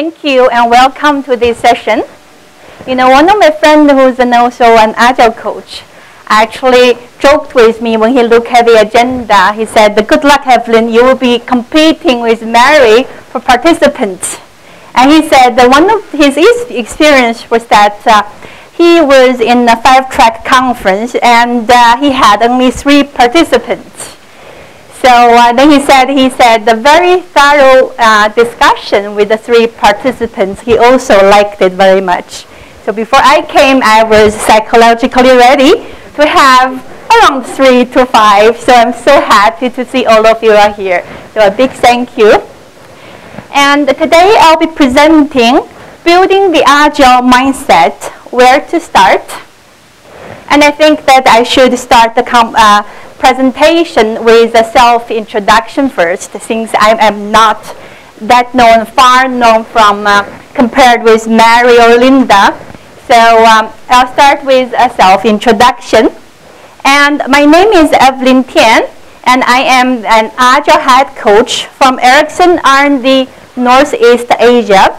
Thank you and welcome to this session. You know, one of my friends who's an also an agile coach actually joked with me when he looked at the agenda. He said, good luck, Evelyn, you will be competing with Mary for participants. And he said that one of his experience was that uh, he was in a five-track conference and uh, he had only three participants. So uh, then he said, he said the very thorough uh, discussion with the three participants, he also liked it very much. So before I came, I was psychologically ready to have around three to five. So I'm so happy to see all of you are here. So a big thank you. And today I'll be presenting building the agile mindset, where to start. And I think that I should start the uh, presentation with a self-introduction first, since I am not that known, far known from uh, compared with Mary or Linda. So um, I'll start with a self-introduction. And my name is Evelyn Tian, and I am an Agile head coach from Ericsson R&D Northeast Asia.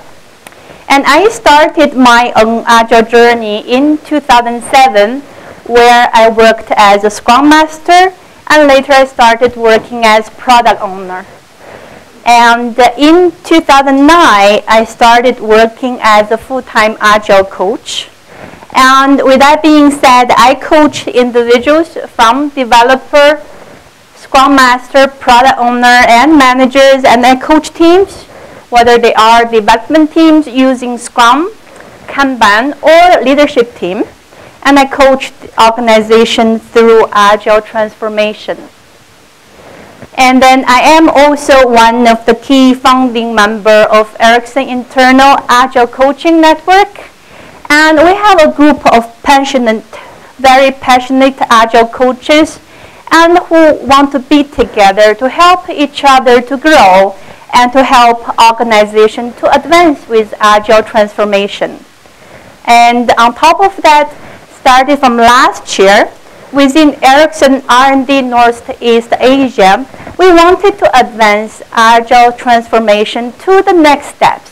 And I started my own Agile journey in 2007 where I worked as a Scrum Master and later I started working as product owner. And in 2009, I started working as a full-time Agile coach. And with that being said, I coach individuals from developer, Scrum Master, product owner, and managers, and I coach teams, whether they are development teams using Scrum, Kanban, or leadership team and I coached organizations through agile transformation. And then I am also one of the key founding member of Ericsson Internal Agile Coaching Network. And we have a group of passionate, very passionate Agile coaches and who want to be together to help each other to grow and to help organizations to advance with Agile transformation. And on top of that, started from last year, within Ericsson R&D Northeast Asia, we wanted to advance agile transformation to the next steps.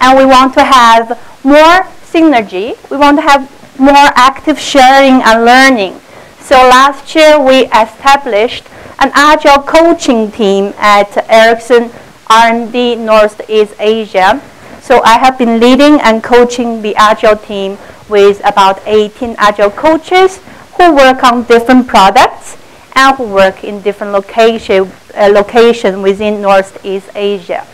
And we want to have more synergy. We want to have more active sharing and learning. So last year we established an agile coaching team at Ericsson R&D Northeast Asia. So I have been leading and coaching the agile team with about 18 agile coaches who work on different products and who work in different location, uh, locations within Northeast Asia.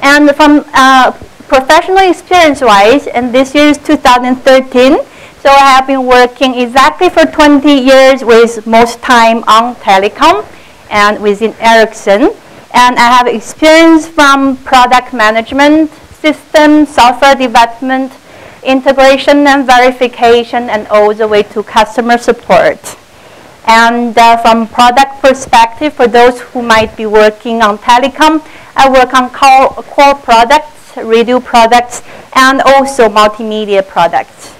And from uh, professional experience-wise, and this year is 2013, so I have been working exactly for 20 years with most time on telecom and within Ericsson. And I have experience from product management, system, software development, integration and verification, and all the way to customer support. And uh, from product perspective, for those who might be working on telecom, I work on core, products, radio products, and also multimedia products.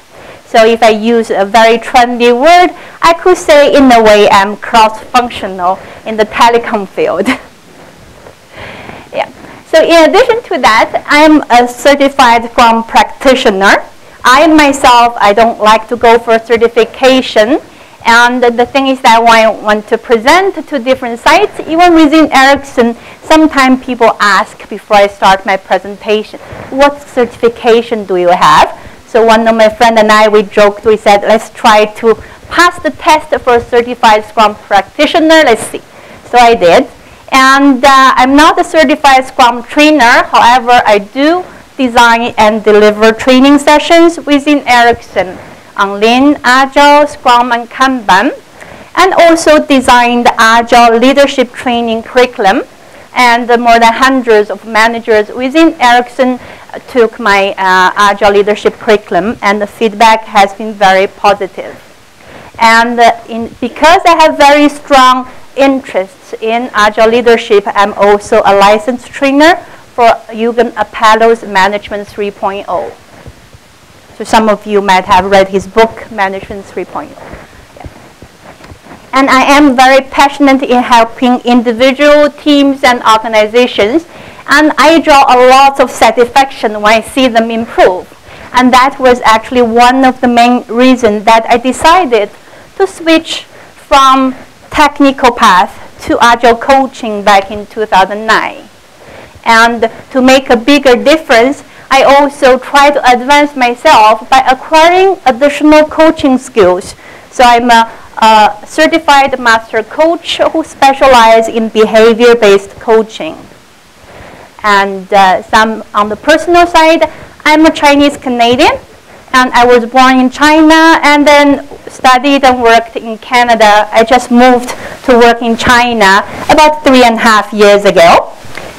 So if I use a very trendy word, I could say in a way I'm cross-functional in the telecom field. yeah. So in addition to that, I'm a certified Scrum practitioner. I myself, I don't like to go for certification. And the thing is that when I want to present to different sites, even within Ericsson, sometimes people ask before I start my presentation, what certification do you have? So one of my friend and I, we joked, we said, let's try to pass the test for certified Scrum practitioner. Let's see. So I did. And uh, I'm not a certified Scrum trainer. However, I do design and deliver training sessions within Ericsson on Lean, Agile, Scrum, and Kanban, and also designed Agile leadership training curriculum. And more than hundreds of managers within Ericsson took my uh, Agile leadership curriculum, and the feedback has been very positive. And uh, in, because I have very strong interests in Agile leadership, I'm also a licensed trainer for Jürgen Appelo's Management 3.0. So some of you might have read his book, Management 3.0. And I am very passionate in helping individual teams and organizations And I draw a lot of satisfaction when I see them improve. And that was actually one of the main reasons that I decided to switch from technical path to agile coaching back in 2009. And to make a bigger difference, I also try to advance myself by acquiring additional coaching skills. So I'm a, a certified master coach who specializes in behavior-based coaching. And uh, some on the personal side, I'm a Chinese Canadian, and I was born in China and then studied and worked in Canada. I just moved to work in China about three and a half years ago.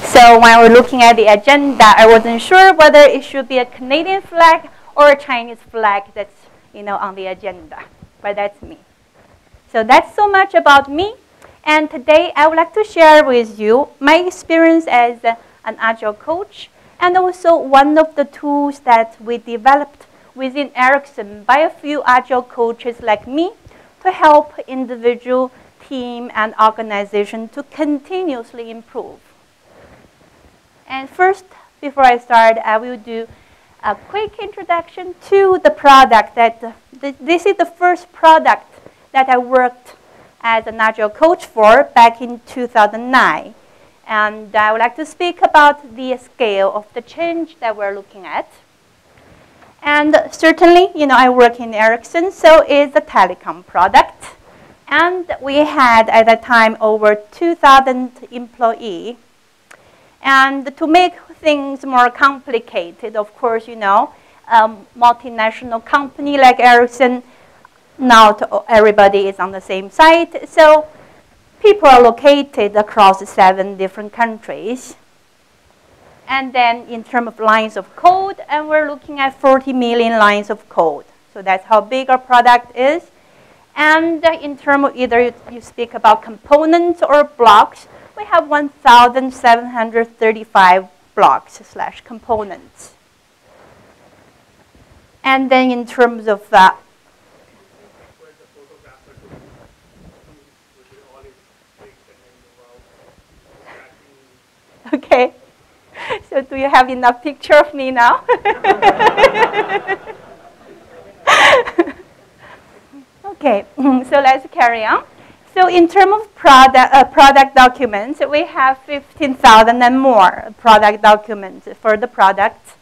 So when we're looking at the agenda, I wasn't sure whether it should be a Canadian flag or a Chinese flag that's you know on the agenda. But that's me. So that's so much about me. And today I would like to share with you my experience as an agile coach and also one of the tools that we developed within Ericsson by a few agile coaches like me to help individual, team, and organization to continuously improve. And first, before I start, I will do a quick introduction to the product that th this is the first product that I worked as an agile coach for back in 2009. And I would like to speak about the scale of the change that we're looking at. And certainly, you know, I work in Ericsson, so it's a telecom product. And we had at that time over 2,000 employees and to make things more complicated, of course, you know, a multinational company like Ericsson, not everybody is on the same site. So people are located across seven different countries. And then in terms of lines of code, and we're looking at 40 million lines of code. So that's how big our product is. And uh, in terms of either you speak about components or blocks, we have 1,735 blocks slash components. And then in terms of that, uh, okay. So do you have enough picture of me now? okay, so let's carry on. So in terms of product, uh, product documents, we have 15,000 and more product documents for the product.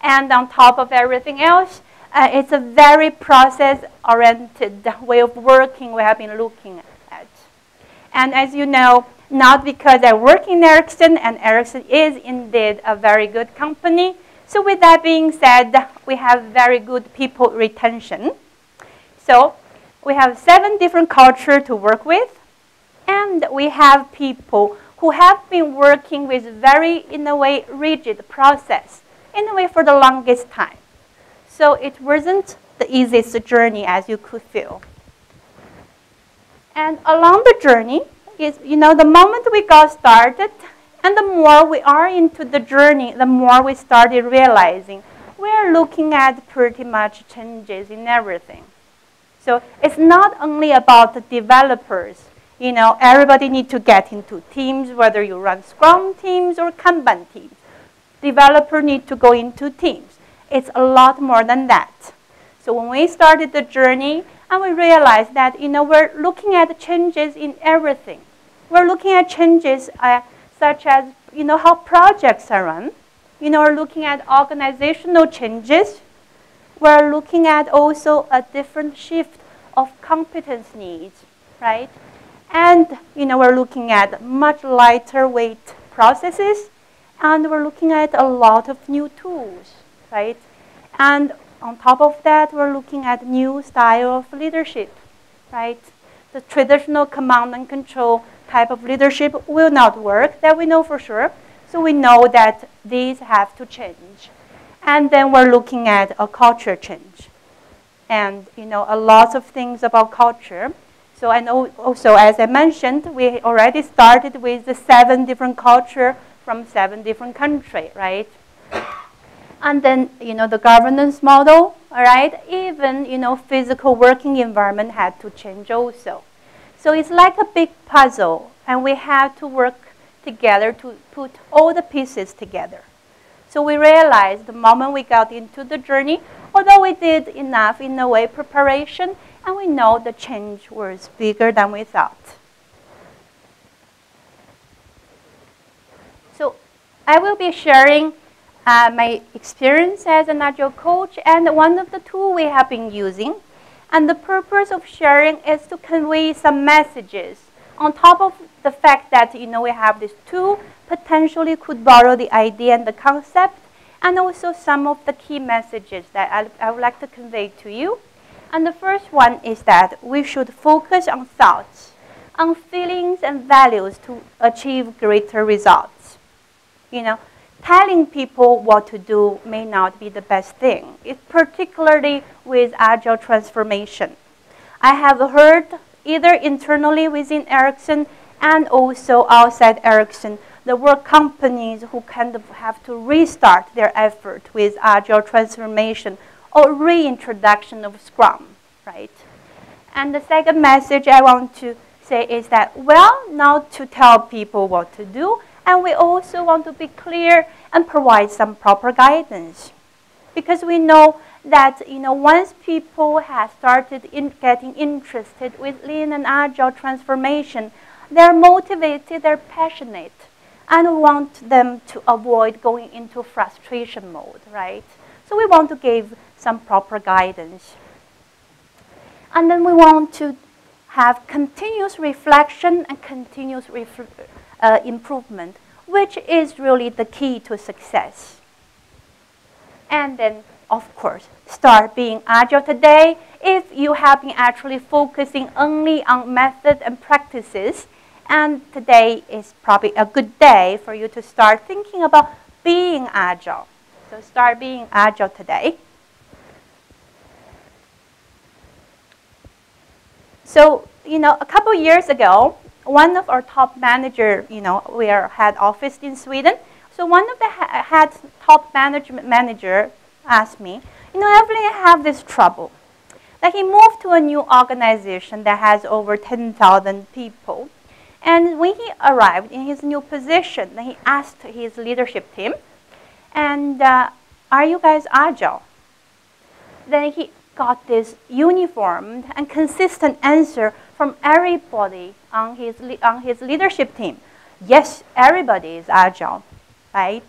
And on top of everything else, uh, it's a very process-oriented way of working we have been looking at. And as you know, not because I work in Ericsson, and Ericsson is indeed a very good company. So with that being said, we have very good people retention. So we have seven different cultures to work with, and we have people who have been working with very, in a way, rigid process, in a way, for the longest time. So it wasn't the easiest journey as you could feel. And along the journey is, you know, the moment we got started, and the more we are into the journey, the more we started realizing we're looking at pretty much changes in everything. So it's not only about the developers. You know, everybody needs to get into teams, whether you run Scrum teams or Kanban teams. Developer need to go into teams. It's a lot more than that. So when we started the journey, and we realized that, you know, we're looking at changes in everything. We're looking at changes uh, such as, you know, how projects are run. You know, we're looking at organizational changes we're looking at also a different shift of competence needs, right? And you know, we're looking at much lighter weight processes, and we're looking at a lot of new tools, right? And on top of that, we're looking at new style of leadership, right? The traditional command and control type of leadership will not work, that we know for sure. So we know that these have to change. And then we're looking at a culture change. And, you know, a lot of things about culture. So, and also, as I mentioned, we already started with the seven different culture from seven different countries, right? And then, you know, the governance model, all right? Even, you know, physical working environment had to change also. So it's like a big puzzle, and we have to work together to put all the pieces together. So we realized the moment we got into the journey, although we did enough in a way preparation, and we know the change was bigger than we thought. So I will be sharing uh, my experience as an agile coach and one of the tools we have been using. And the purpose of sharing is to convey some messages on top of the fact that you know we have this tool potentially could borrow the idea and the concept, and also some of the key messages that I, I would like to convey to you. And the first one is that we should focus on thoughts, on feelings and values to achieve greater results. You know, telling people what to do may not be the best thing, particularly with agile transformation. I have heard either internally within Ericsson and also outside Ericsson there were companies who kind of have to restart their effort with agile transformation or reintroduction of Scrum, right? And the second message I want to say is that, well, not to tell people what to do, and we also want to be clear and provide some proper guidance. Because we know that you know, once people have started in getting interested with lean and agile transformation, they're motivated, they're passionate, and we want them to avoid going into frustration mode, right? So we want to give some proper guidance. And then we want to have continuous reflection and continuous uh, improvement, which is really the key to success. And then, of course, start being agile today if you have been actually focusing only on methods and practices and today is probably a good day for you to start thinking about being agile. So start being agile today. So, you know, a couple years ago, one of our top manager, you know, we are head office in Sweden. So one of the head top management manager asked me, you know, Evelyn, I have this trouble. That he moved to a new organization that has over 10,000 people. And when he arrived in his new position, then he asked his leadership team, and uh, are you guys agile? Then he got this uniformed and consistent answer from everybody on his, on his leadership team. Yes, everybody is agile, right?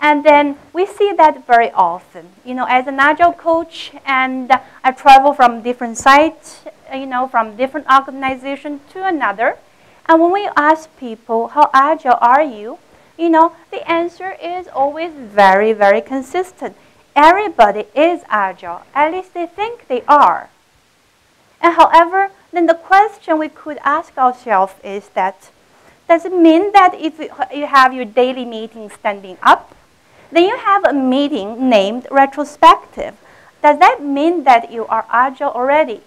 And then we see that very often. You know, as an agile coach, and I travel from different sites, you know, from different organization to another, and when we ask people, how agile are you? You know, the answer is always very, very consistent. Everybody is agile. At least they think they are. And however, then the question we could ask ourselves is that, does it mean that if you have your daily meeting standing up, then you have a meeting named retrospective? Does that mean that you are agile already?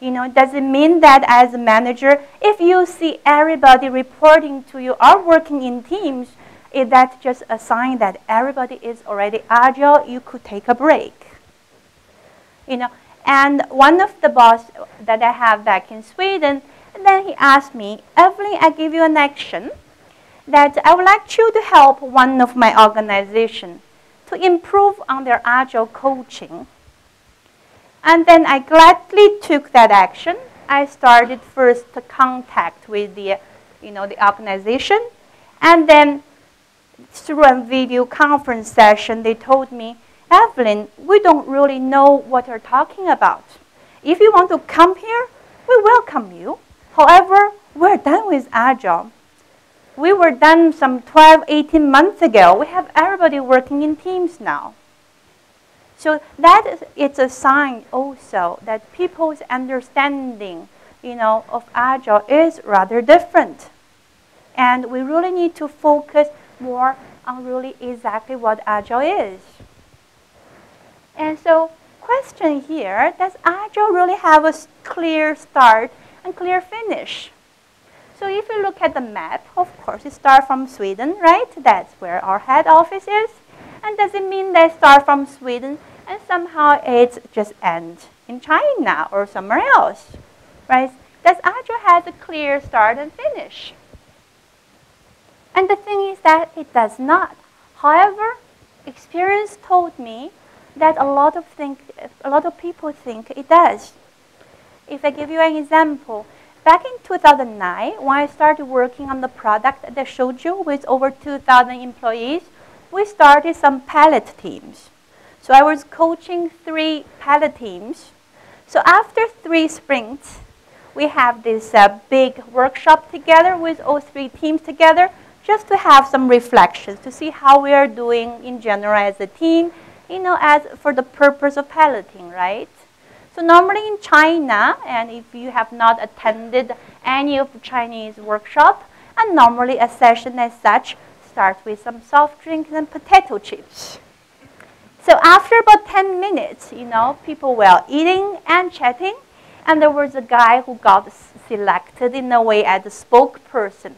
You know, does it mean that as a manager, if you see everybody reporting to you or working in teams, is that just a sign that everybody is already agile? You could take a break. You know, and one of the boss that I have back in Sweden, then he asked me, Evelyn, I give you an action that I would like you to help one of my organization to improve on their agile coaching and then I gladly took that action. I started first to contact with the, you know, the organization. And then through a video conference session, they told me, Evelyn, we don't really know what you're talking about. If you want to come here, we welcome you. However, we're done with Agile. We were done some 12, 18 months ago. We have everybody working in teams now. So that is it's a sign also that people's understanding, you know, of agile is rather different. And we really need to focus more on really exactly what agile is. And so question here, does agile really have a clear start and clear finish? So if you look at the map, of course, it starts from Sweden, right? That's where our head office is. And does it mean they start from Sweden and somehow it just ends in China or somewhere else, right? Does Agile have a clear start and finish? And the thing is that it does not. However, experience told me that a lot of think, a lot of people think it does. If I give you an example, back in 2009, when I started working on the product that showed you with over 2,000 employees, we started some pilot teams. So I was coaching three pilot teams. So after three sprints, we have this uh, big workshop together with all three teams together just to have some reflections to see how we are doing in general as a team, you know, as for the purpose of piloting, right? So normally in China, and if you have not attended any of the Chinese workshop, and normally a session as such starts with some soft drinks and potato chips. So after about 10 minutes, you know, people were eating and chatting, and there was a guy who got selected in a way as a spokesperson.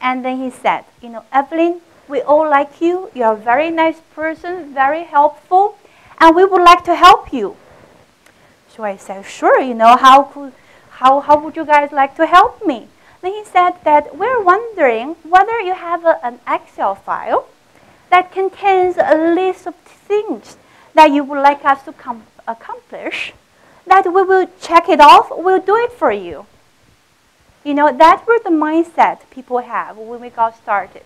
And then he said, you know, Evelyn, we all like you. You're a very nice person, very helpful, and we would like to help you. So I said, sure, you know, how, could, how, how would you guys like to help me? Then he said that we're wondering whether you have a, an Excel file that contains a list of things that you would like us to accomplish, that we will check it off, we'll do it for you. You know, that was the mindset people have when we got started.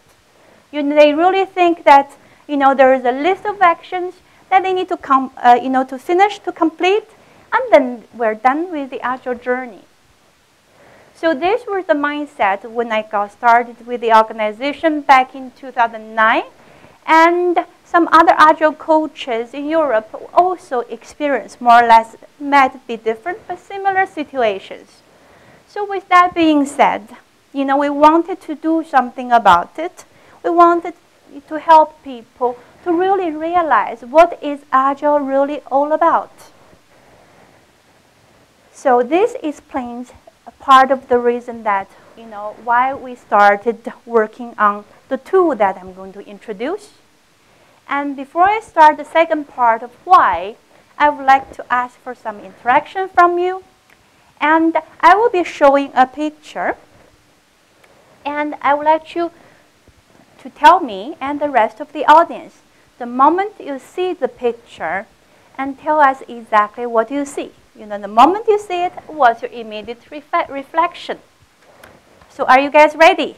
You they really think that, you know, there is a list of actions that they need to, come, uh, you know, to finish, to complete, and then we're done with the agile journey. So this was the mindset when I got started with the organization back in 2009. And some other agile coaches in Europe also experienced more or less, might be different, but similar situations. So with that being said, you know, we wanted to do something about it. We wanted to help people to really realize what is agile really all about. So this explains part of the reason that, you know, why we started working on the tool that I'm going to introduce. And before I start the second part of why, I would like to ask for some interaction from you. And I will be showing a picture. And I would like you to tell me and the rest of the audience the moment you see the picture and tell us exactly what you see. You know, the moment you see it, what's your immediate reflection? So are you guys ready?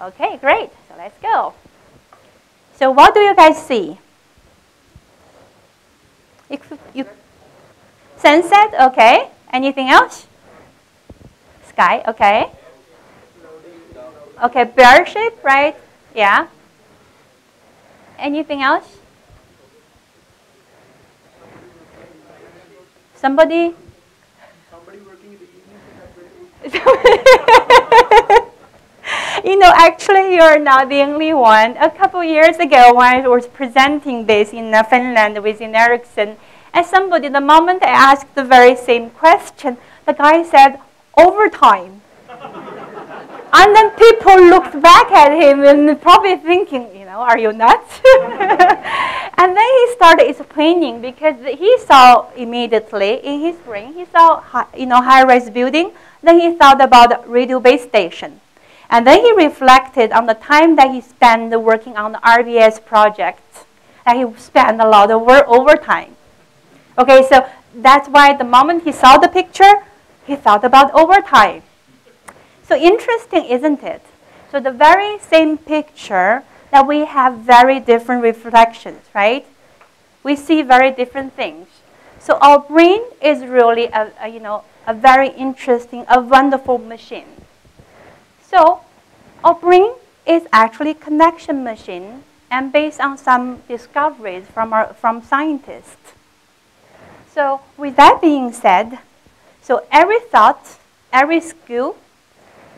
Okay, great. So let's go. So what do you guys see? You, sunset, okay. Anything else? Sky, okay. Okay, bear shape, right? Yeah. Anything else? Somebody? Somebody working in the evening. you know, actually, you're not the only one. A couple years ago, when I was presenting this in uh, Finland within Ericsson, and somebody, the moment I asked the very same question, the guy said, overtime. And then people looked back at him and probably thinking, you know, are you nuts? And then he started explaining because he saw immediately in his brain, he saw you know high-rise building. Then he thought about radio base station, and then he reflected on the time that he spent working on the RBS project. That he spent a lot of work overtime. Okay, so that's why the moment he saw the picture, he thought about overtime. So interesting, isn't it? So the very same picture that we have very different reflections, right? We see very different things. So our brain is really a, a, you know, a very interesting, a wonderful machine. So our brain is actually a connection machine and based on some discoveries from, our, from scientists. So with that being said, so every thought, every skill,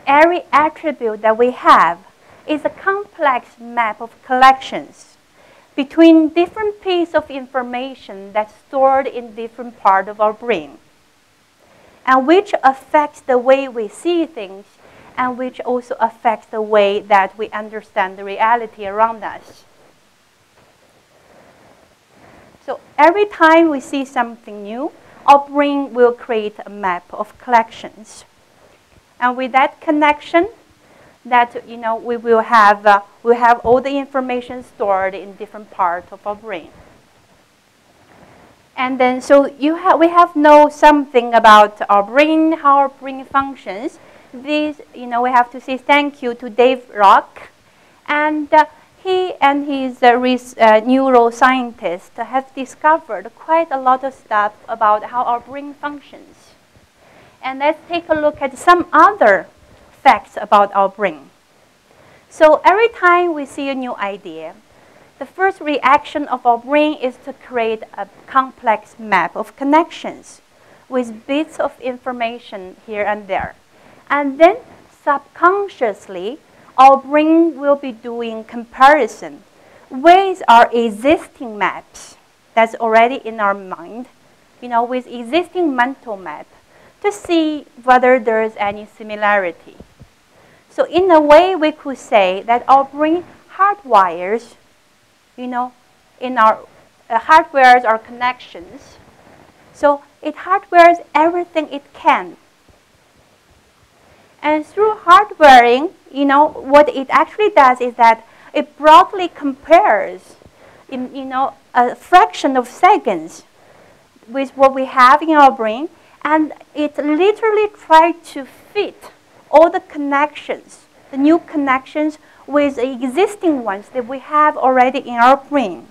every attribute that we have is a complex map of collections between different pieces of information that's stored in different parts of our brain and which affects the way we see things and which also affects the way that we understand the reality around us. So every time we see something new, our brain will create a map of collections. And with that connection, that you know we will have uh, we have all the information stored in different parts of our brain. And then so you have we have know something about our brain, how our brain functions. This you know we have to say thank you to Dave Rock, and uh, he and his uh, uh, neuroscientist have discovered quite a lot of stuff about how our brain functions. And let's take a look at some other facts about our brain. So every time we see a new idea, the first reaction of our brain is to create a complex map of connections with bits of information here and there. And then subconsciously, our brain will be doing comparison with our existing maps that's already in our mind, you know, with existing mental map to see whether there is any similarity. So in a way, we could say that our brain hardwires, you know, in our uh, hardwires our connections. So it hardwires everything it can. And through hardwiring, you know, what it actually does is that it broadly compares, in, you know, a fraction of seconds with what we have in our brain, and it literally tries to fit all the connections, the new connections with the existing ones that we have already in our brain.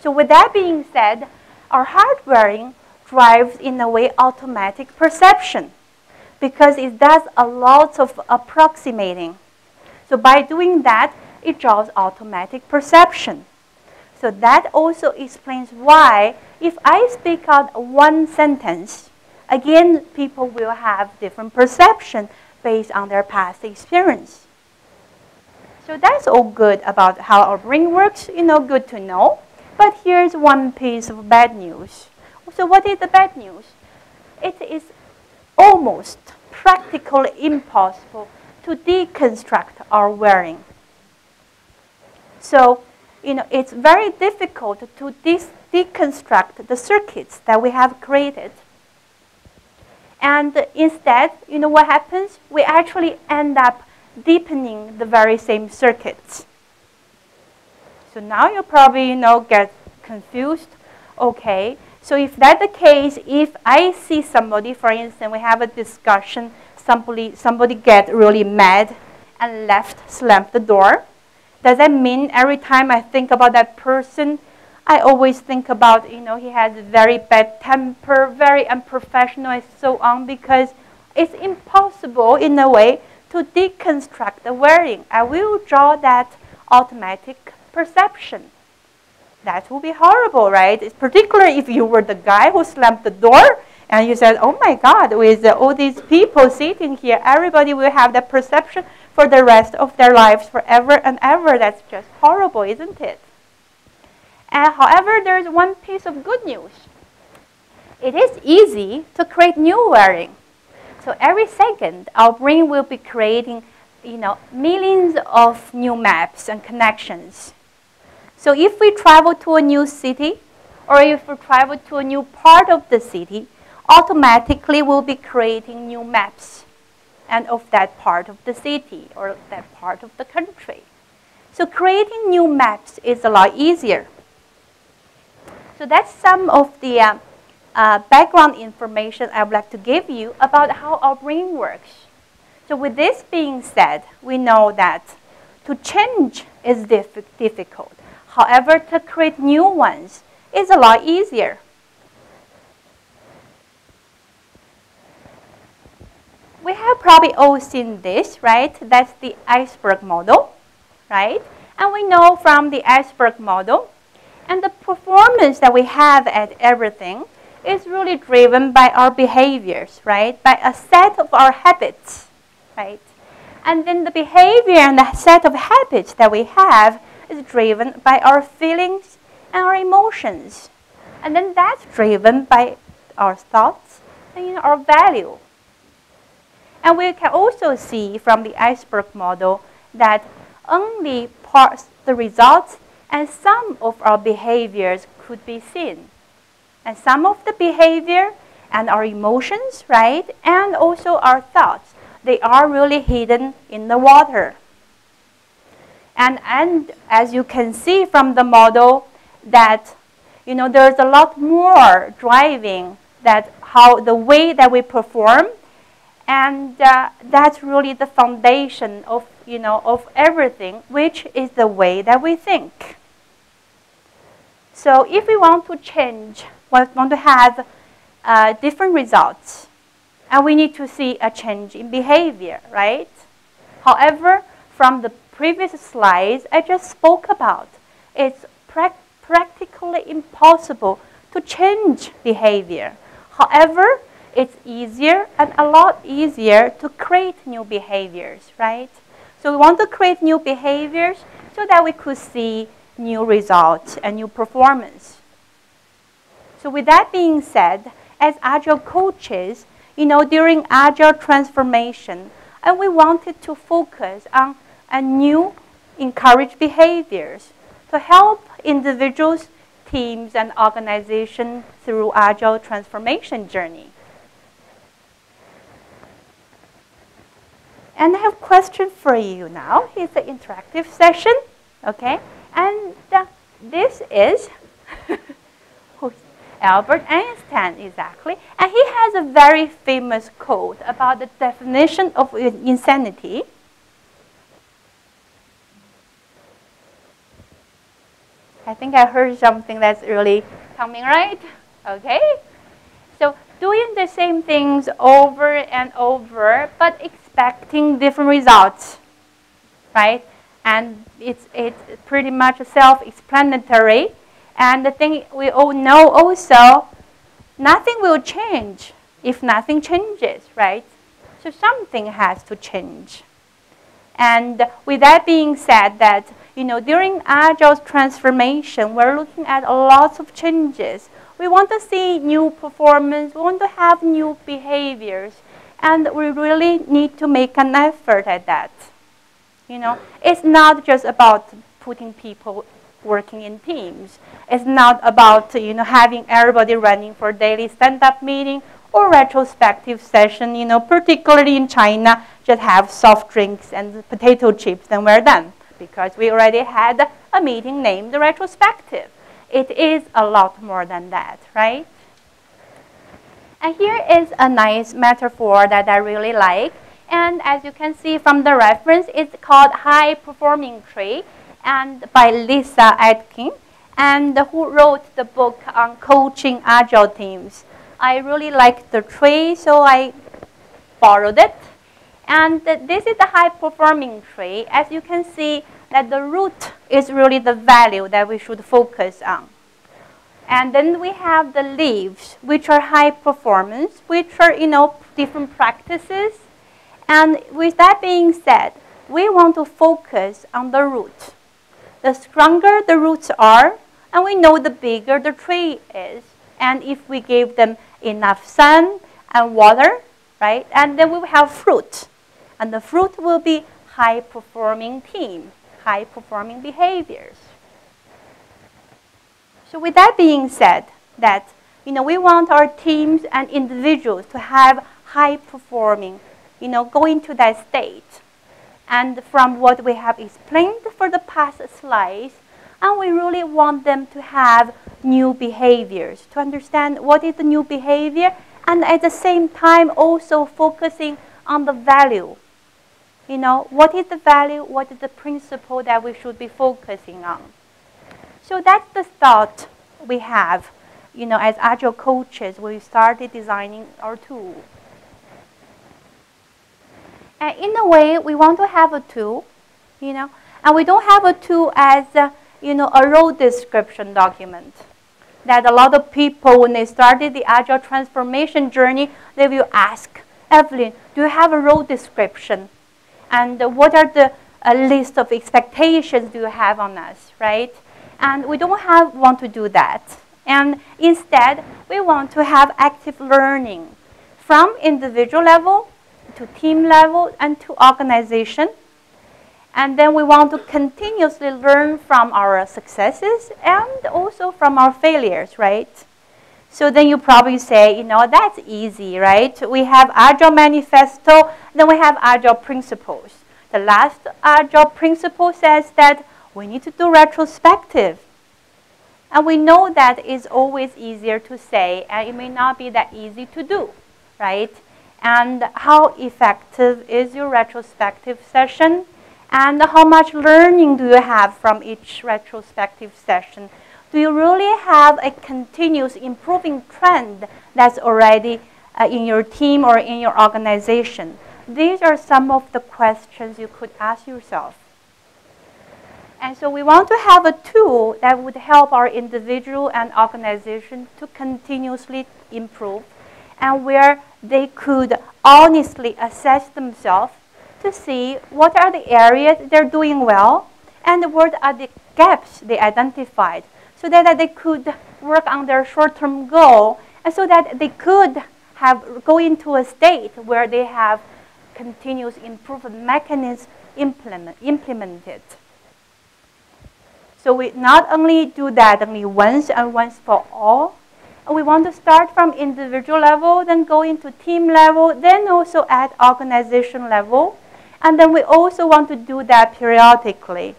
So with that being said, our hardwiring drives in a way automatic perception because it does a lot of approximating. So by doing that, it draws automatic perception. So that also explains why if I speak out one sentence, again, people will have different perception based on their past experience. So that's all good about how our brain works, you know, good to know. But here's one piece of bad news. So what is the bad news? It is almost practically impossible to deconstruct our wiring. So, you know, it's very difficult to de deconstruct the circuits that we have created and instead, you know what happens? We actually end up deepening the very same circuits. So now you probably you know get confused. Okay, so if that's the case, if I see somebody, for instance, we have a discussion, somebody somebody get really mad and left, slammed the door. Does that mean every time I think about that person, I always think about, you know, he has a very bad temper, very unprofessional, and so on, because it's impossible, in a way, to deconstruct the wearing. I will draw that automatic perception. That would be horrible, right? It's particularly if you were the guy who slammed the door and you said, oh my God, with all these people sitting here, everybody will have that perception for the rest of their lives forever and ever. That's just horrible, isn't it? However, there is one piece of good news. It is easy to create new wiring. So every second, our brain will be creating you know, millions of new maps and connections. So if we travel to a new city, or if we travel to a new part of the city, automatically we'll be creating new maps and of that part of the city or that part of the country. So creating new maps is a lot easier. So that's some of the uh, uh, background information I would like to give you about how our brain works. So with this being said, we know that to change is diff difficult. However, to create new ones is a lot easier. We have probably all seen this, right? That's the iceberg model, right? And we know from the iceberg model and the performance that we have at everything is really driven by our behaviors, right? By a set of our habits, right? And then the behavior and the set of habits that we have is driven by our feelings and our emotions. And then that's driven by our thoughts and our value. And we can also see from the iceberg model that only parts, the results and some of our behaviors could be seen. And some of the behavior and our emotions, right, and also our thoughts, they are really hidden in the water. And, and as you can see from the model that you know there's a lot more driving that how the way that we perform and uh, that's really the foundation of you know of everything which is the way that we think so if we want to change we want to have uh, different results and we need to see a change in behavior right however from the previous slides i just spoke about it's pra practically impossible to change behavior however it's easier and a lot easier to create new behaviors, right? So we want to create new behaviors so that we could see new results and new performance. So with that being said, as Agile coaches, you know, during Agile transformation, and we wanted to focus on a new encourage behaviors to help individuals, teams, and organizations through Agile transformation journey. And I have a question for you now. It's an interactive session, okay? And uh, this is Albert Einstein, exactly. And he has a very famous quote about the definition of insanity. I think I heard something that's really coming right. Okay? So doing the same things over and over, but expecting different results, right? And it's, it's pretty much self-explanatory. And the thing we all know also, nothing will change if nothing changes, right? So something has to change. And with that being said, that you know, during agile transformation, we're looking at a lots of changes. We want to see new performance. We want to have new behaviors. And we really need to make an effort at that. You know, it's not just about putting people working in teams. It's not about you know having everybody running for daily stand-up meeting or retrospective session. You know, particularly in China, just have soft drinks and potato chips, and we're done because we already had a meeting named retrospective. It is a lot more than that, right? And here is a nice metaphor that I really like. And as you can see from the reference, it's called High Performing Tree and by Lyssa Adkins, and who wrote the book on coaching agile teams. I really like the tree, so I borrowed it. And this is the high performing tree. As you can see, that the root is really the value that we should focus on. And then we have the leaves, which are high performance, which are, you know, different practices. And with that being said, we want to focus on the root. The stronger the roots are, and we know the bigger the tree is. And if we give them enough sun and water, right, and then we will have fruit. And the fruit will be high performing team, high performing behaviors. So with that being said, that you know we want our teams and individuals to have high performing, you know, going to that state. And from what we have explained for the past slides, and we really want them to have new behaviors, to understand what is the new behavior, and at the same time also focusing on the value. You know, what is the value, what is the principle that we should be focusing on. So that's the thought we have, you know, as agile coaches, we started designing our tool. And in a way, we want to have a tool, you know, and we don't have a tool as, a, you know, a role description document. That a lot of people, when they started the agile transformation journey, they will ask, Evelyn, do you have a role description? And what are the uh, list of expectations do you have on us, right? And we don't have, want to do that. And instead, we want to have active learning from individual level to team level and to organization. And then we want to continuously learn from our successes and also from our failures, right? So then you probably say, you know, that's easy, right? We have Agile Manifesto, then we have Agile Principles. The last Agile Principle says that we need to do retrospective. And we know that it's always easier to say, and it may not be that easy to do, right? And how effective is your retrospective session? And how much learning do you have from each retrospective session? do you really have a continuous improving trend that's already uh, in your team or in your organization? These are some of the questions you could ask yourself. And so we want to have a tool that would help our individual and organization to continuously improve and where they could honestly assess themselves to see what are the areas they're doing well and what are the gaps they identified so that they could work on their short-term goal and so that they could have go into a state where they have continuous improvement mechanisms implement, implemented. So we not only do that only once and once for all, we want to start from individual level, then go into team level, then also at organization level. And then we also want to do that periodically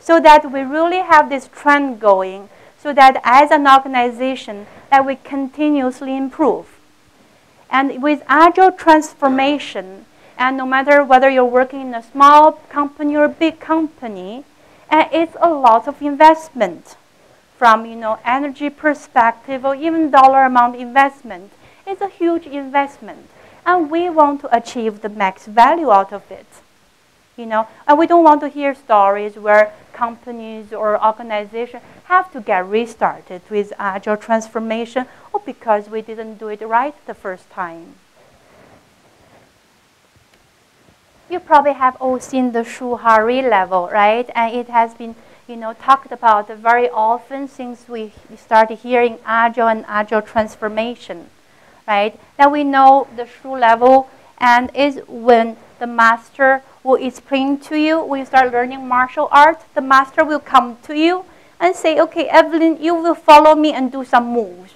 so that we really have this trend going so that as an organization that we continuously improve. And with agile transformation, and no matter whether you're working in a small company or a big company, and it's a lot of investment from you know energy perspective or even dollar amount investment. It's a huge investment. And we want to achieve the max value out of it. You know, and we don't want to hear stories where companies or organizations have to get restarted with agile transformation or because we didn't do it right the first time. You probably have all seen the Shuhari level, right? And it has been, you know, talked about very often since we started hearing agile and agile transformation, right? That we know the Shu level and is when the master will explain to you when you start learning martial arts. The master will come to you and say, okay, Evelyn, you will follow me and do some moves.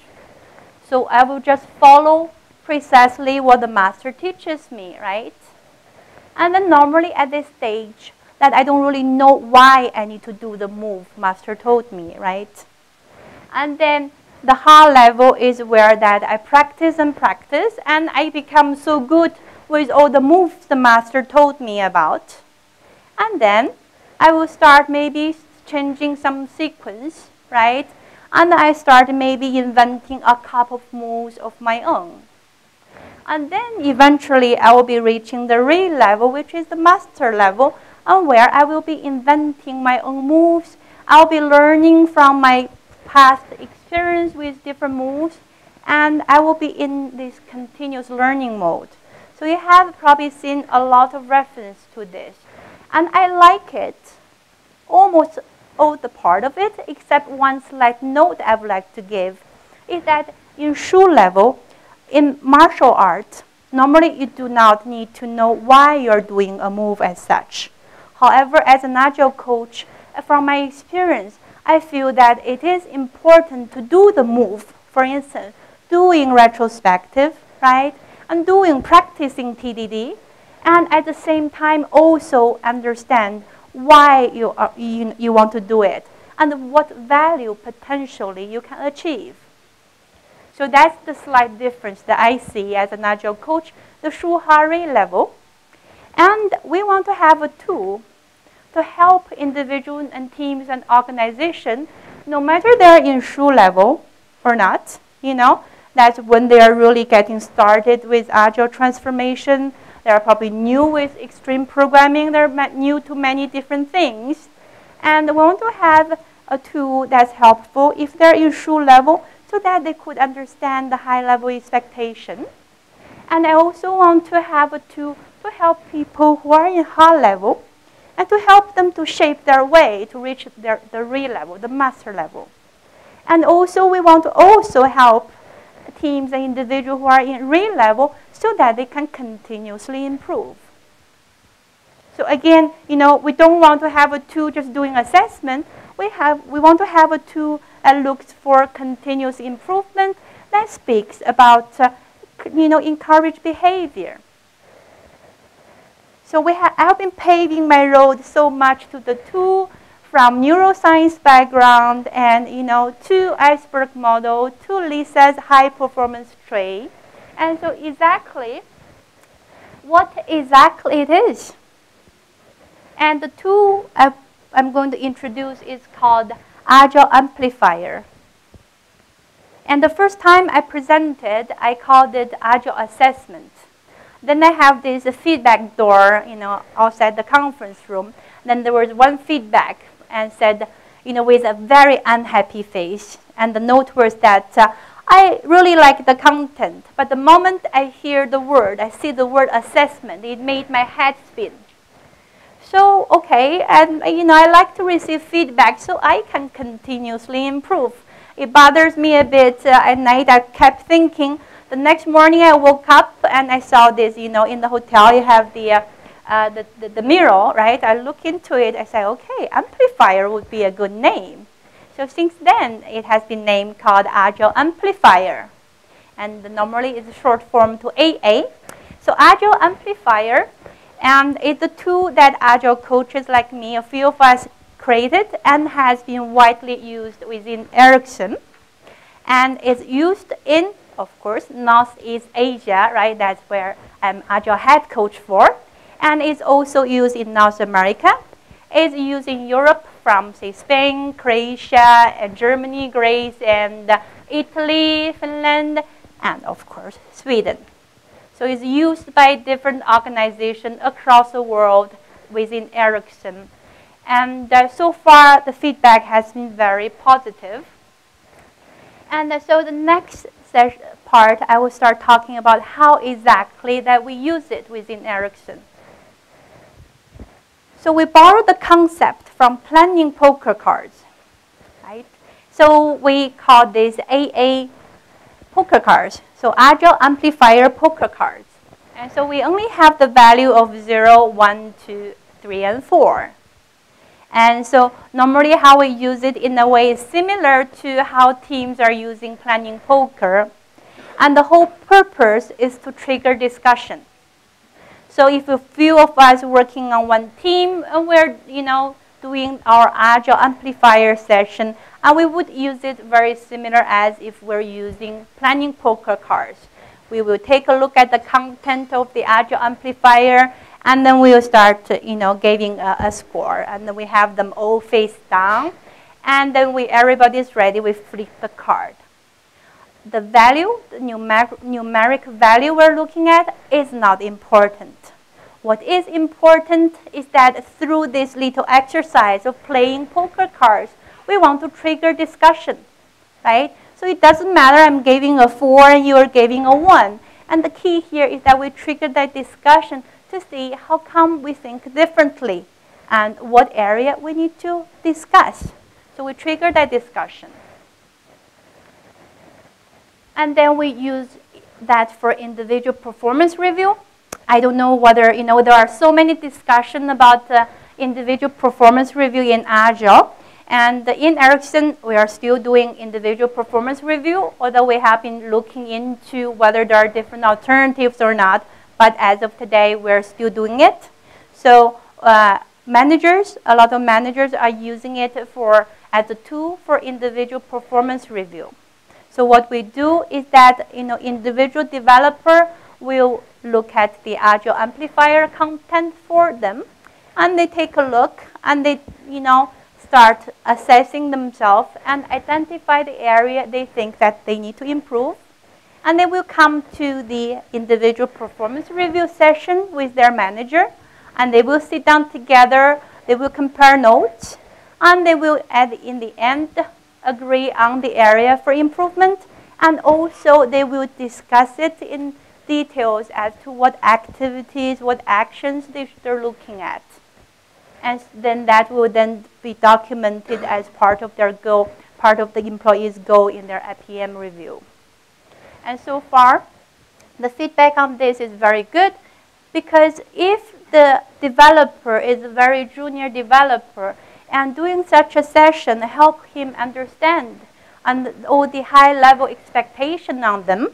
So I will just follow precisely what the master teaches me, right? And then normally at this stage, that I don't really know why I need to do the move master told me, right? And then the Ha level is where that I practice and practice and I become so good with all the moves the master told me about. And then I will start maybe changing some sequence, right? And I start maybe inventing a couple of moves of my own. And then eventually I will be reaching the Ri level, which is the master level, and where I will be inventing my own moves. I'll be learning from my past experience with different moves, and I will be in this continuous learning mode. So you have probably seen a lot of reference to this. And I like it, almost all the part of it, except one slight note I would like to give, is that in Shu level, in martial arts, normally you do not need to know why you're doing a move as such. However, as an agile coach, uh, from my experience, I feel that it is important to do the move. For instance, doing retrospective, right? and doing practicing TDD, and at the same time also understand why you, are, you, you want to do it and what value potentially you can achieve. So that's the slight difference that I see as an agile coach, the Shuhari level. And we want to have a tool to help individuals and teams and organizations, no matter they're in Shu level or not, you know, that's when they are really getting started with agile transformation. They're probably new with extreme programming. They're new to many different things. And we want to have a tool that's helpful if they're in Shu level so that they could understand the high level expectation. And I also want to have a tool to help people who are in Ha level and to help them to shape their way to reach their, the Ri level, the master level. And also we want to also help teams and individuals who are in Ri level so that they can continuously improve. So again, you know, we don't want to have a tool just doing assessment. We, have, we want to have a tool that looks for continuous improvement that speaks about, uh, you know, encourage behavior. So we have, I've been paving my road so much to the two from neuroscience background and, you know, to iceberg model, to Lyssa's high performance trait. And so exactly what exactly it is. And the tool I'm going to introduce is called Agile Amplifier. And the first time I presented, I called it Agile Assessment. Then I have this feedback door, you know, outside the conference room. Then there was one feedback and said, you know, with a very unhappy face. And the note was that uh, I really like the content, but the moment I hear the word, I see the word assessment, it made my head spin. So, okay, and you know, I like to receive feedback so I can continuously improve. It bothers me a bit uh, at night. I kept thinking. The next morning I woke up and I saw this, you know, in the hotel you have the, uh, uh, the, the, the mirror, right? I look into it, I say, okay, amplifier would be a good name. So since then, it has been named called Agile Amplifier. And normally it's a short form to AA. So Agile Amplifier, and it's a tool that Agile coaches like me, a few of us created and has been widely used within Ericsson. And it's used in, of course, Northeast Asia, right? That's where I'm Agile head coach for. And it's also used in North America. It's used in Europe from, say, Spain, Croatia, and Germany, Greece, and Italy, Finland, and of course, Sweden. So it's used by different organizations across the world within Ericsson. And uh, so far, the feedback has been very positive. And uh, so the next part, I will start talking about how exactly that we use it within Ericsson. So we borrowed the concept from planning poker cards, right? So we call this AA poker cards. So Agile Amplifier poker cards. And so we only have the value of 0, 1, 2, 3, and 4. And so normally how we use it in a way is similar to how teams are using planning poker. And the whole purpose is to trigger discussion. So if a few of us working on one team, and we're, you know, doing our Agile Amplifier session, and we would use it very similar as if we're using planning poker cards. We will take a look at the content of the Agile Amplifier, and then we'll start, you know, giving a, a score. And then we have them all face down, and then we everybody's ready, we flip the card the value, the numer numeric value we're looking at is not important. What is important is that through this little exercise of playing poker cards, we want to trigger discussion, right? So it doesn't matter I'm giving a 4 and you're giving a 1. And the key here is that we trigger that discussion to see how come we think differently and what area we need to discuss. So we trigger that discussion. And then we use that for individual performance review. I don't know whether, you know, there are so many discussions about uh, individual performance review in Agile. And in Ericsson, we are still doing individual performance review, although we have been looking into whether there are different alternatives or not. But as of today, we're still doing it. So uh, managers, a lot of managers are using it for as a tool for individual performance review. So what we do is that you know individual developer will look at the Agile amplifier content for them, and they take a look and they you know start assessing themselves and identify the area they think that they need to improve. And they will come to the individual performance review session with their manager, and they will sit down together. They will compare notes, and they will, at in the end, agree on the area for improvement, and also they will discuss it in details as to what activities, what actions they, they're looking at. And then that will then be documented as part of their goal, part of the employee's goal in their APM review. And so far, the feedback on this is very good because if the developer is a very junior developer, and doing such a session help him understand and all the high level expectation on them.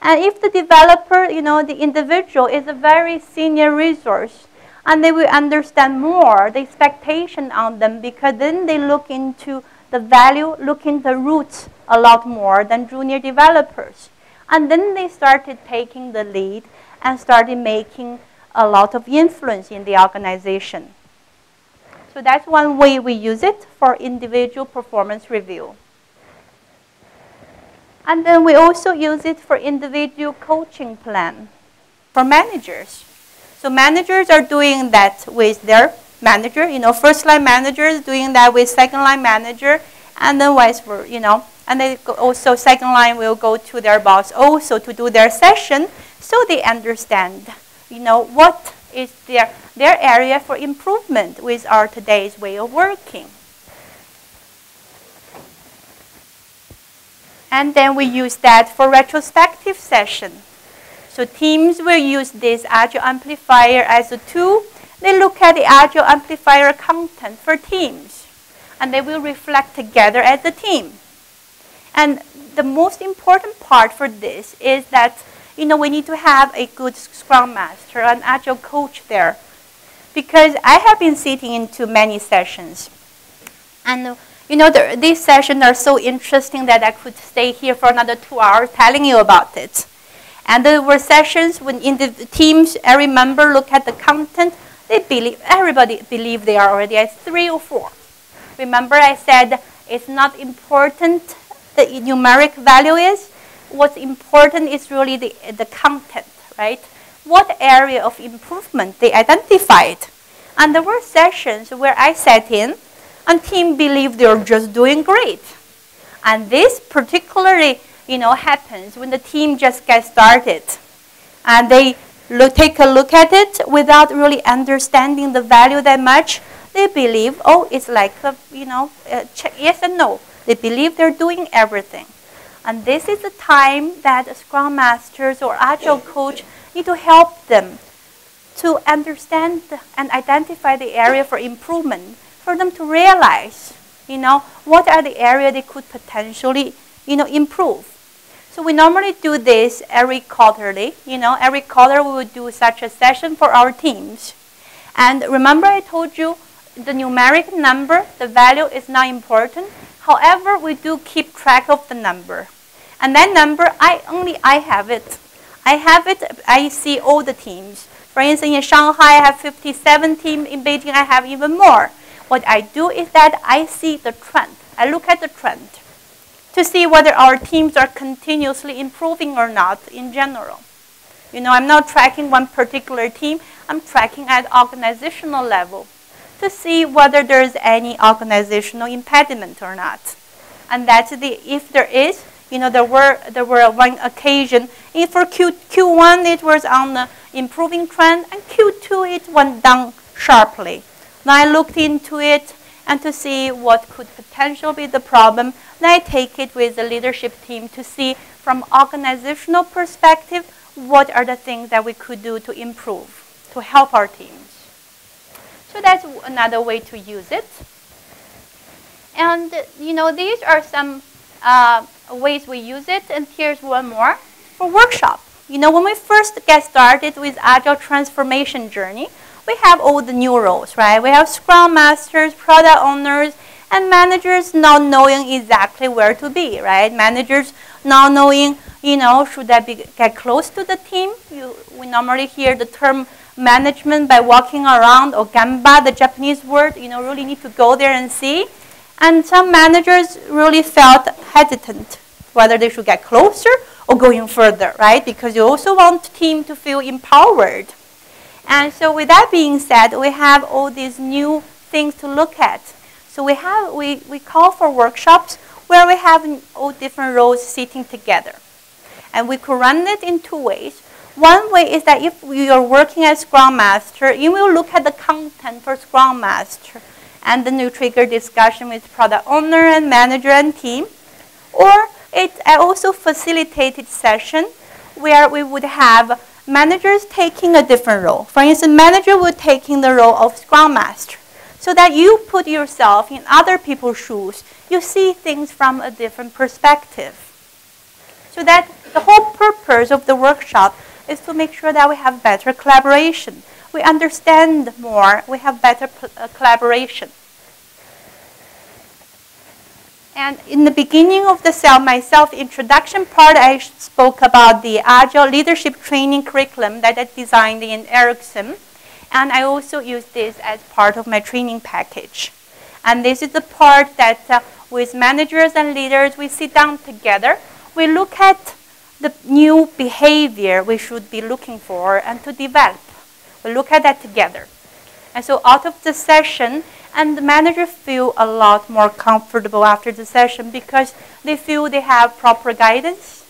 And if the developer, you know, the individual is a very senior resource, and they will understand more the expectation on them because then they look into the value, looking the roots a lot more than junior developers. And then they started taking the lead and started making a lot of influence in the organization. So that's one way we use it for individual performance review. And then we also use it for individual coaching plan for managers. So managers are doing that with their manager, you know, first line managers doing that with second line manager, and then vice versa, you know. And they also oh, second line will go to their boss oh, also to do their session so they understand, you know, what is their, their area for improvement with our today's way of working. And then we use that for retrospective session. So teams will use this Agile Amplifier as a tool. They look at the Agile Amplifier content for teams. And they will reflect together as a team. And the most important part for this is that you know, we need to have a good Scrum Master, an Agile coach there. Because I have been sitting into many sessions. And you know, the, these sessions are so interesting that I could stay here for another two hours telling you about it. And there were sessions when in the teams, every member look at the content, they believe, everybody believe they are already at three or four. Remember I said it's not important the numeric value is, what's important is really the, the content, right? What area of improvement they identified. And there were sessions where I sat in and team believed they're just doing great. And this particularly, you know, happens when the team just gets started. And they look, take a look at it without really understanding the value that much. They believe, oh, it's like, a, you know, a yes and no. They believe they're doing everything. And this is the time that Scrum Masters or Agile Coach need to help them to understand and identify the area for improvement, for them to realize, you know, what are the areas they could potentially, you know, improve. So we normally do this every quarterly. You know, every quarter we would do such a session for our teams. And remember I told you the numeric number, the value is not important. However, we do keep track of the number. And that number, I only I have it. I have it, I see all the teams. For instance, in Shanghai, I have 57 teams. In Beijing, I have even more. What I do is that I see the trend. I look at the trend to see whether our teams are continuously improving or not in general. You know, I'm not tracking one particular team. I'm tracking at organizational level to see whether there's any organizational impediment or not. And that's the, if there is, you know, there were, there were one occasion, if for Q, Q1 it was on the improving trend, and Q2 it went down sharply. Now I looked into it and to see what could potentially be the problem. Then I take it with the leadership team to see from organizational perspective, what are the things that we could do to improve, to help our teams. So that's another way to use it. And, you know, these are some uh, ways we use it. And here's one more for workshop. You know, when we first get started with Agile transformation journey, we have all the new roles, right? We have Scrum Masters, Product Owners, and managers not knowing exactly where to be, right? Managers not knowing, you know, should I be, get close to the team? You, we normally hear the term management by walking around or gemba, the Japanese word, you know, really need to go there and see. And some managers really felt hesitant whether they should get closer or going further, right? Because you also want the team to feel empowered. And so with that being said, we have all these new things to look at. So we have we, we call for workshops where we have all different roles sitting together. And we could run it in two ways. One way is that if you are working as Scrum Master, you will look at the content for Scrum Master and then you trigger discussion with product owner and manager and team. Or it also facilitated session where we would have managers taking a different role. For instance, manager would taking the role of Scrum Master so that you put yourself in other people's shoes. you see things from a different perspective. So that the whole purpose of the workshop is to make sure that we have better collaboration. We understand more, we have better uh, collaboration. And in the beginning of the self, my self-introduction part, I spoke about the Agile Leadership Training Curriculum that I designed in Ericsson. And I also use this as part of my training package. And this is the part that uh, with managers and leaders, we sit down together. We look at the new behavior we should be looking for and to develop. We look at that together. And so out of the session, and the manager feel a lot more comfortable after the session because they feel they have proper guidance.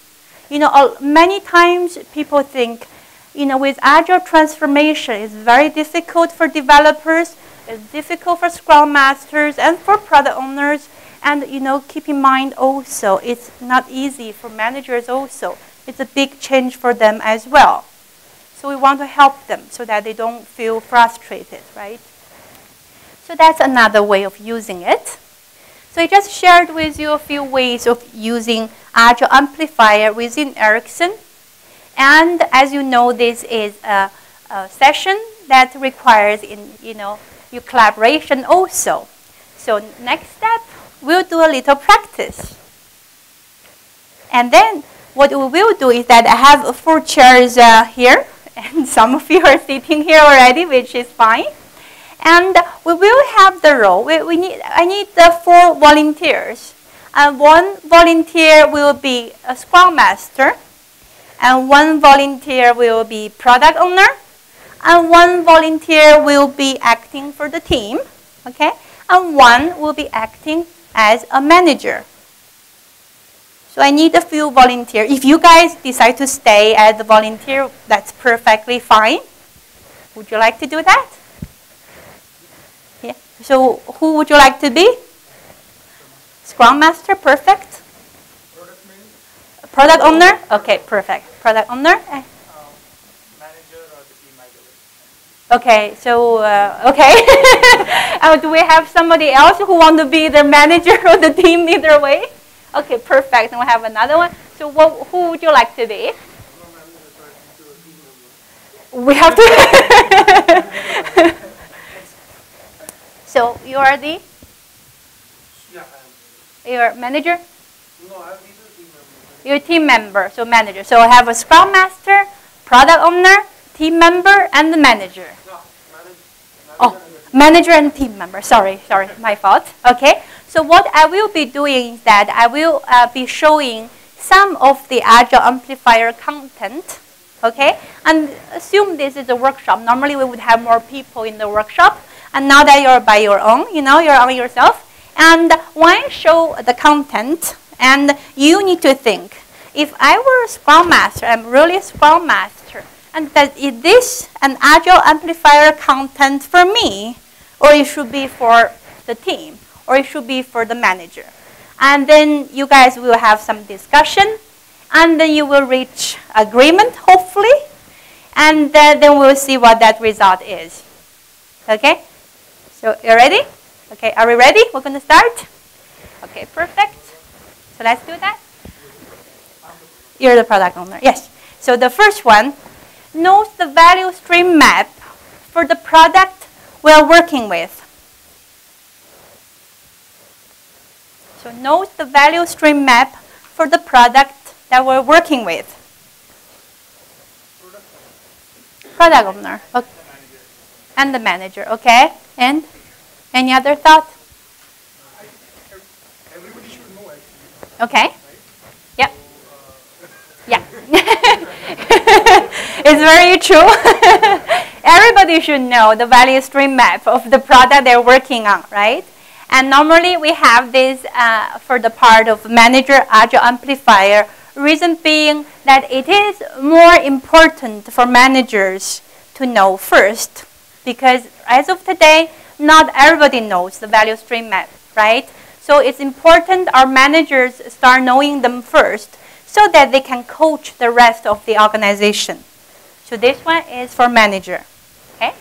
You know, many times people think, you know, with agile transformation, it's very difficult for developers, it's difficult for scrum masters and for product owners. And, you know, keep in mind also, it's not easy for managers also. It's a big change for them as well. So we want to help them so that they don't feel frustrated, right? So that's another way of using it. So I just shared with you a few ways of using Agile Amplifier within Ericsson. And as you know, this is a, a session that requires in, you know, your collaboration also. So next step, we'll do a little practice. And then what we will do is that I have four chairs uh, here, and some of you are sitting here already, which is fine. And we will have the role. We, we need, I need the four volunteers. And one volunteer will be a Scrum Master. And one volunteer will be product owner. And one volunteer will be acting for the team. Okay? And one will be acting as a manager. So I need a few volunteers. If you guys decide to stay as a volunteer, that's perfectly fine. Would you like to do that? So who would you like to be? Scrum Master, perfect. Product, Product owner? Okay, perfect. Product owner? Um, manager or the team Okay, so, uh, okay. uh, do we have somebody else who want to be the manager or the team either way? Okay, perfect. And we have another one. So what, who would you like to be? We have to. So you are the? Yeah, Your manager? No, I'm the team member. Your team member, so manager. So I have a scrum master, product owner, team member, and the manager. No, manager. Oh, manager and team member. Sorry, sorry, my fault. Okay. So what I will be doing is that I will uh, be showing some of the Agile Amplifier content. Okay, and assume this is a workshop. Normally we would have more people in the workshop. And now that you're by your own, you know, you're on yourself. And I show the content, and you need to think, if I were a Scrum Master, I'm really a Scrum Master, and that is this an Agile Amplifier content for me, or it should be for the team, or it should be for the manager. And then you guys will have some discussion, and then you will reach agreement, hopefully, and uh, then we'll see what that result is. Okay? So you ready? Okay, are we ready? We're going to start? Okay, perfect. So let's do that. You're the product owner. Yes. So the first one knows the value stream map for the product we're working with. So knows the value stream map for the product that we're working with. Product owner. Okay. And the manager. Okay. And any other thought? Okay. Yep. Yeah. it's very true. Everybody should know the value stream map of the product they're working on, right? And normally we have this uh, for the part of manager agile amplifier. Reason being that it is more important for managers to know first because as of today, not everybody knows the value stream map, right? So it's important our managers start knowing them first so that they can coach the rest of the organization. So this one is for manager. Okay?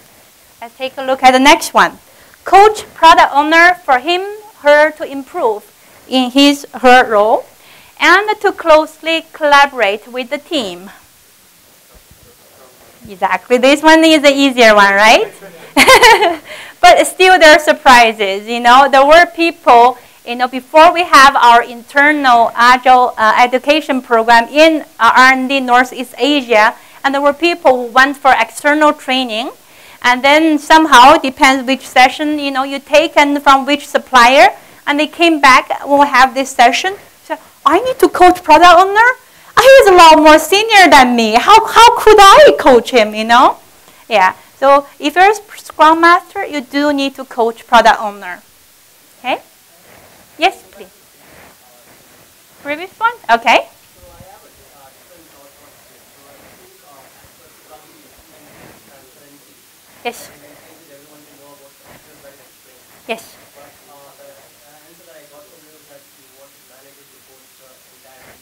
Let's take a look at the next one. Coach product owner for him, her to improve in his her role and to closely collaborate with the team. Exactly. This one is the easier one, right? but still there are surprises, you know. There were people, you know, before we have our internal agile uh, education program in uh, R&D Northeast Asia, and there were people who went for external training, and then somehow, depends which session, you know, you take and from which supplier, and they came back, we'll have this session, so I need to coach product owner? He's a lot more senior than me. How, how could I coach him, you know? Yeah, so if you're a Scrum Master, you do need to coach product owner. Okay? Yes, please. Previous one? Okay. Yes. Yes.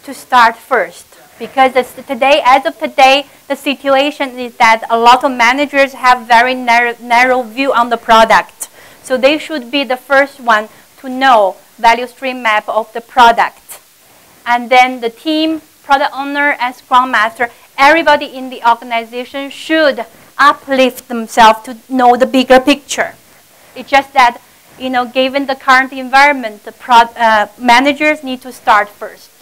To start first. Because today, as of today, the situation is that a lot of managers have very narrow, narrow view on the product. So they should be the first one to know value stream map of the product. And then the team, product owner, and scrum master, everybody in the organization should uplift themselves to know the bigger picture. It's just that, you know, given the current environment, the uh, managers need to start first.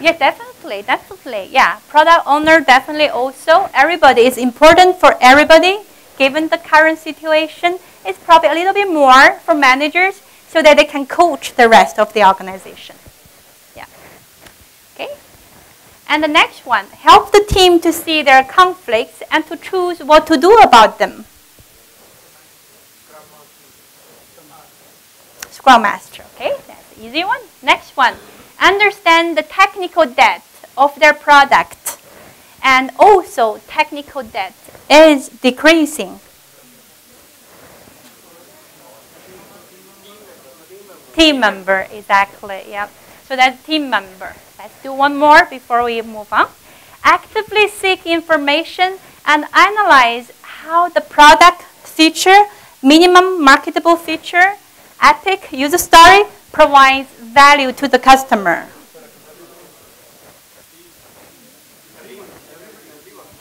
Yeah, definitely, definitely. Yeah, product owner definitely also. Everybody is important for everybody. Given the current situation, it's probably a little bit more for managers so that they can coach the rest of the organization. Yeah. Okay. And the next one, help the team to see their conflicts and to choose what to do about them. Scrum Master. Okay, that's the easy one. Next one understand the technical debt of their product and also technical debt is decreasing. Team member, exactly, yeah. So that's team member. Let's do one more before we move on. Actively seek information and analyze how the product feature, minimum marketable feature, epic user story provides value to the customer?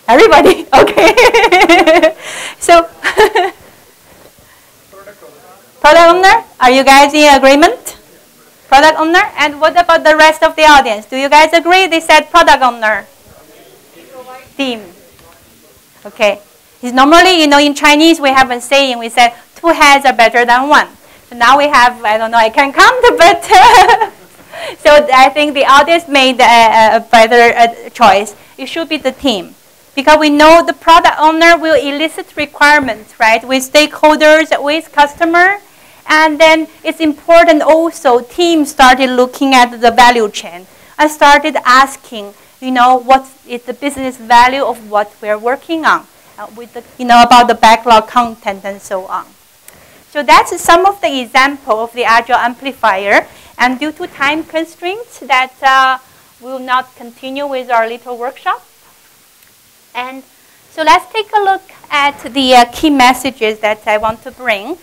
Everybody, okay. so, product owner, are you guys in agreement? Product owner, and what about the rest of the audience? Do you guys agree? They said product owner. Team. Okay. Normally, you know, in Chinese we have a saying, we say two heads are better than one. Now we have, I don't know, I can count, but so I think the audience made a, a better uh, choice. It should be the team. Because we know the product owner will elicit requirements, right, with stakeholders, with customer. And then it's important also, team started looking at the value chain. I started asking, you know, what is the business value of what we're working on, uh, with the, you know, about the backlog content and so on. So that's some of the example of the Agile amplifier. And due to time constraints, that uh, will not continue with our little workshop. And so let's take a look at the uh, key messages that I want to bring.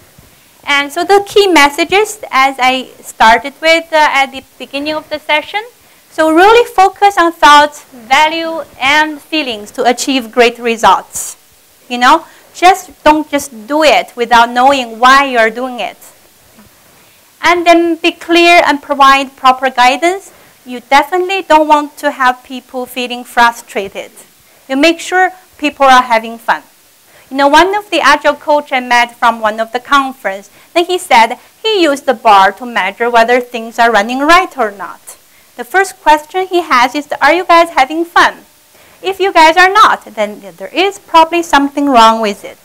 And so the key messages, as I started with uh, at the beginning of the session, so really focus on thoughts, value, and feelings to achieve great results. You know, just don't just do it without knowing why you're doing it. And then be clear and provide proper guidance. You definitely don't want to have people feeling frustrated. You make sure people are having fun. You know, one of the agile coach I met from one of the conference, then he said he used the bar to measure whether things are running right or not. The first question he has is, are you guys having fun? If you guys are not, then there is probably something wrong with it.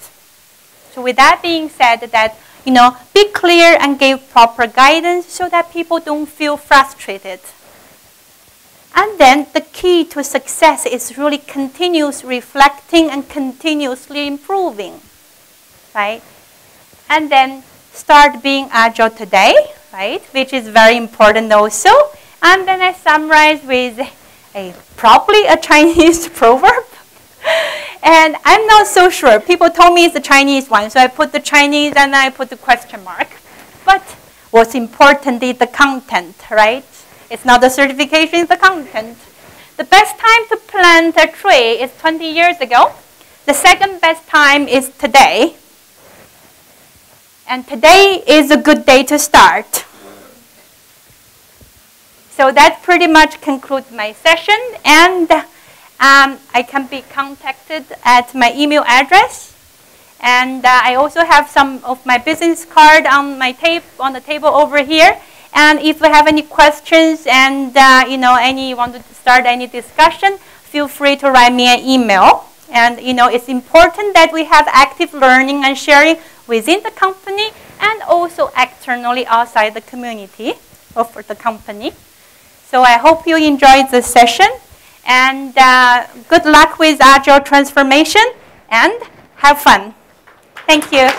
So with that being said, that you know, be clear and give proper guidance so that people don't feel frustrated. And then the key to success is really continuous reflecting and continuously improving, right? And then start being agile today, right? Which is very important also. And then I summarize with a probably a Chinese proverb. And I'm not so sure. People told me it's the Chinese one, so I put the Chinese and I put the question mark. But what's important is the content, right? It's not the certification, it's the content. The best time to plant a tree is 20 years ago. The second best time is today. And today is a good day to start. So that pretty much concludes my session. And um, I can be contacted at my email address. And uh, I also have some of my business card on my tape on the table over here. And if you have any questions and uh, you know any want to start any discussion, feel free to write me an email. And you know it's important that we have active learning and sharing within the company and also externally outside the community of the company. So I hope you enjoyed this session and uh, good luck with Agile transformation and have fun. Thank you.